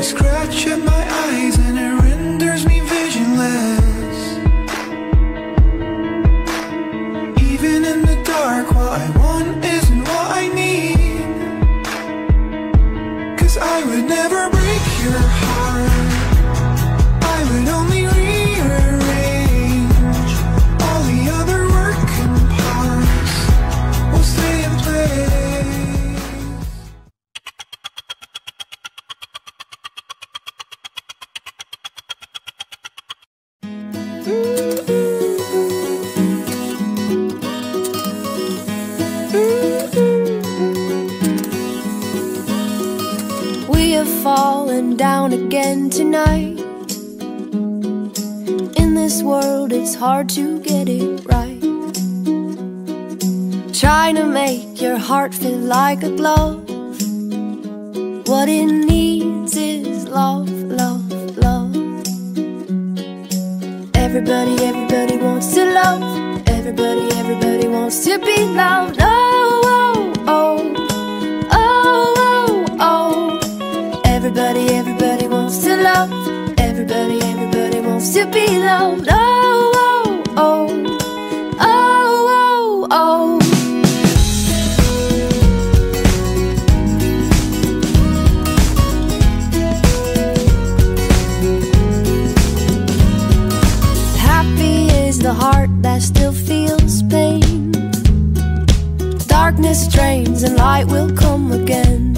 I scratch at my eyes and it renders me visionless. Even in the dark, what I want isn't what I need. Cause I would never break your heart. We have fallen down again tonight. In this world, it's hard to get it right. Trying to make your heart feel like a glove. What it Everybody, everybody wants to love. Everybody, everybody wants to be loved. Oh, oh, oh. Oh, oh, oh. Everybody, everybody wants to love. Everybody, everybody wants to be loved. Oh, heart that still feels pain. Darkness drains and light will come again.